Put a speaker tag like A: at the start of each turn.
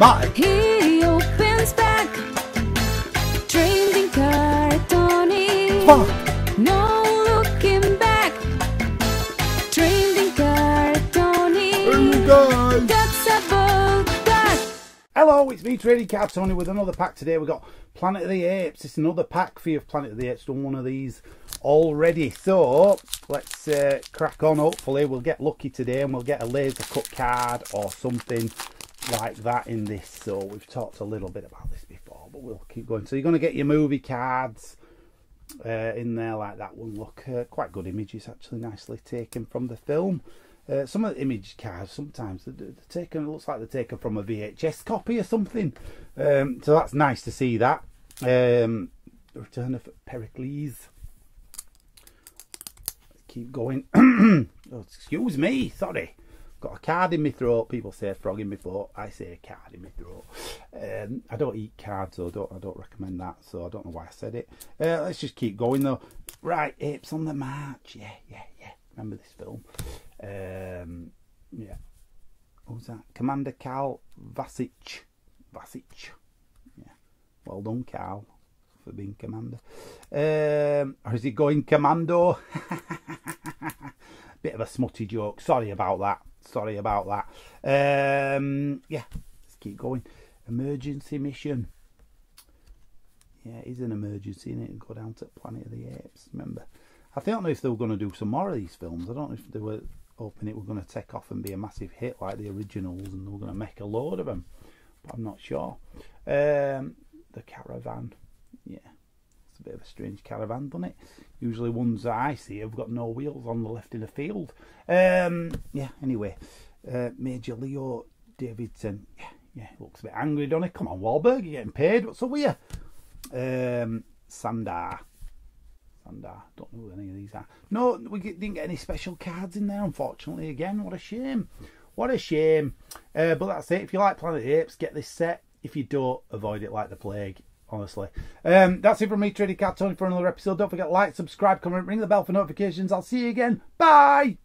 A: Bye.
B: He opens back. Trading card Tony.
A: Fuck.
B: No looking back. Trading card Tony.
A: Hey guys.
B: That's about that.
A: Hello, it's me, Trading Card Tony, with another pack today. We've got Planet of the Apes. It's another pack for you of Planet of the Apes. Done one of these already. So, let's uh, crack on. Hopefully, we'll get lucky today and we'll get a laser cut card or something like that in this. So, we've talked a little bit about this before, but we'll keep going. So, you're going to get your movie cards uh, in there like that one. Look, uh, quite good images, actually, nicely taken from the film. Uh, some of the image cards sometimes they're, taken. Looks like they're taken from a VHS copy or something. Um, so that's nice to see that. Um, Return of Pericles. Keep going. oh, excuse me, sorry. Got a card in my throat. People say frog in my throat. I say card in my throat. Um, I don't eat cards, so I don't, I don't recommend that. So I don't know why I said it. Uh, let's just keep going though. Right, apes on the march. Yeah, yeah, yeah. Remember this film? Um, yeah. Who's that? Commander Karl Vasich. Vasich. Yeah. Well done, Carl, for being commander. Um, or is he going commando? Bit of a smutty joke. Sorry about that. Sorry about that. Um, yeah, let's keep going. Emergency mission. Yeah, it is an emergency, and it? Go down to Planet of the Apes. Remember, I don't know if they were going to do some more of these films. I don't know if they were hoping it were going to take off and be a massive hit like the originals, and they were going to make a load of them. But I'm not sure. Um, the caravan, yeah, a bit of a strange caravan, doesn't it? Usually ones that I see have got no wheels on the left in the field. Um, yeah. Anyway, uh, Major Leo Davidson. Yeah, yeah, looks a bit angry, doesn't it? Come on, Wahlberg, you're getting paid. What's up with you? Um, Sandar. Sandar. Don't know who any of these are. No, we didn't get any special cards in there, unfortunately. Again, what a shame. What a shame. Uh, but that's it. If you like Planet Apes, get this set. If you don't, avoid it like the plague. Honestly. Um, that's it from me, Trading Cat Tony, for another episode. Don't forget to like, subscribe, comment, ring the bell for notifications. I'll see you again. Bye.